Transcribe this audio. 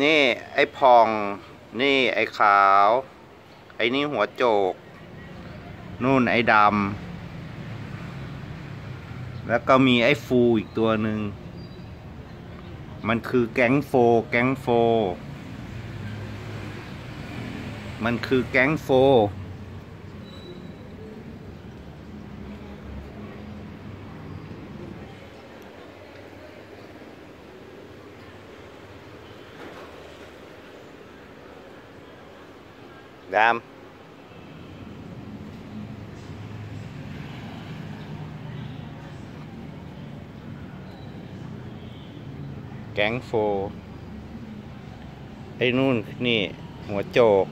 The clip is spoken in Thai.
นี่ไอ้พอง นี่ไอ้ขาว ไอ้นี่หัวโจก นู่นไอ้ดำ แล้วก็มีไอ้ฟูอีกตัวหนึ่ง มันคือแก๊งโฟ แก๊งโฟ มันคือแก๊งโฟ ดามแก๊งโฟ ไอ้นู่นนี่ หัวโจก